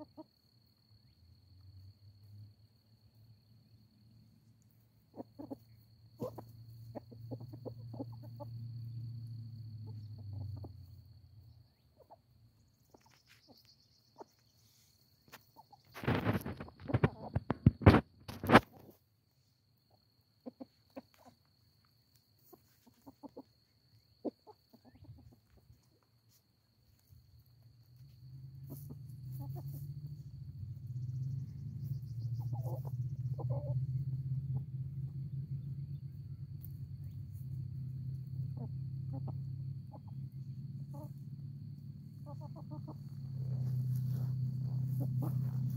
Ha ha ha. Thank you.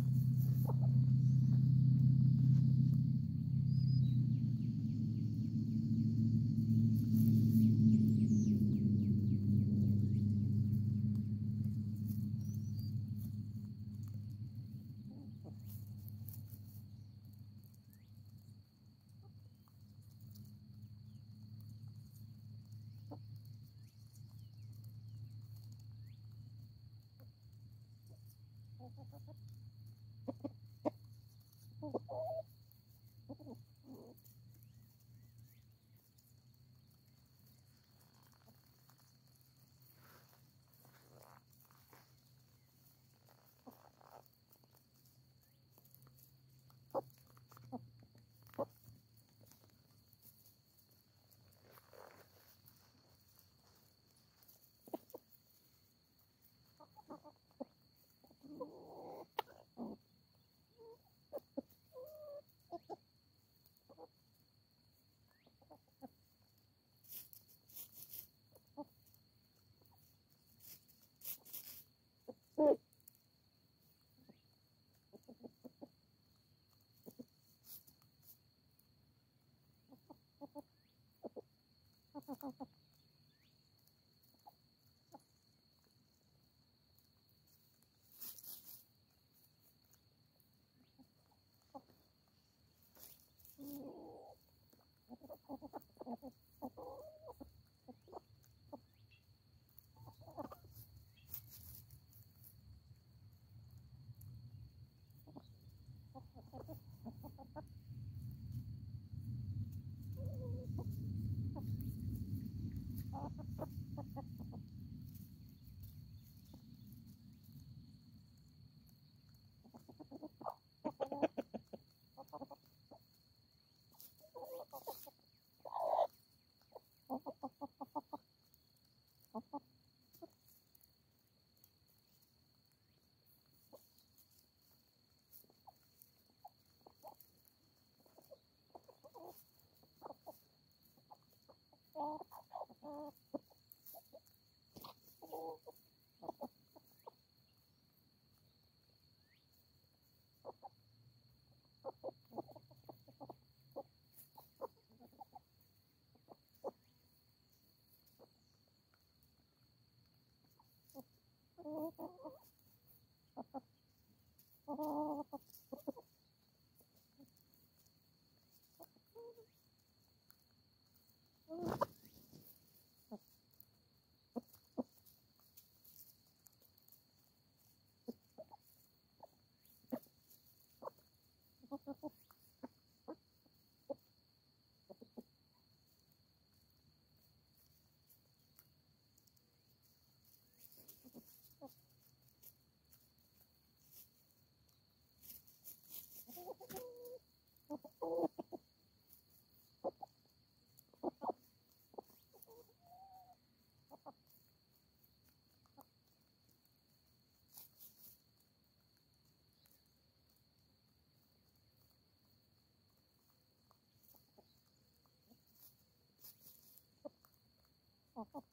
Oh. Oh. Oh,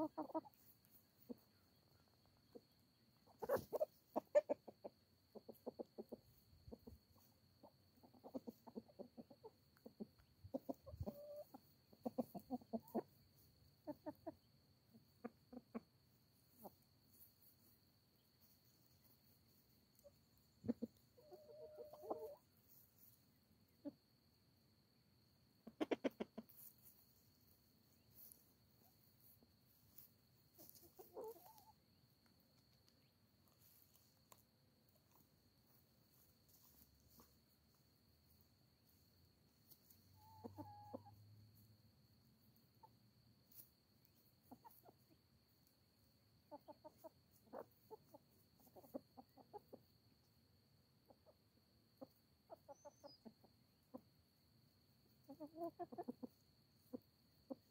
Oh,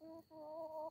Oh,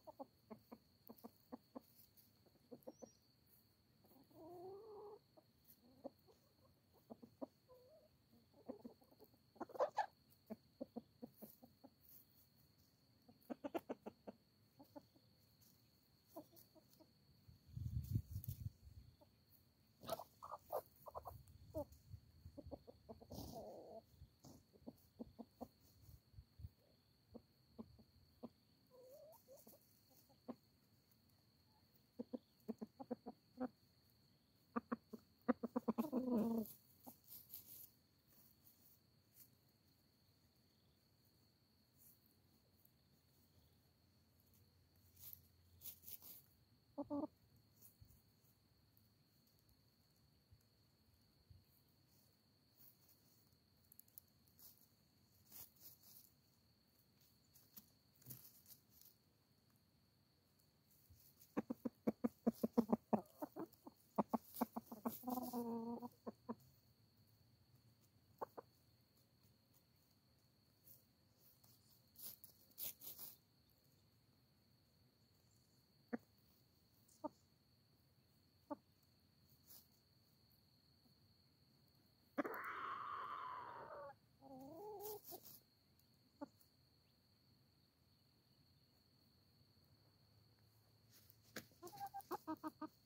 Oh. Ha ha ha.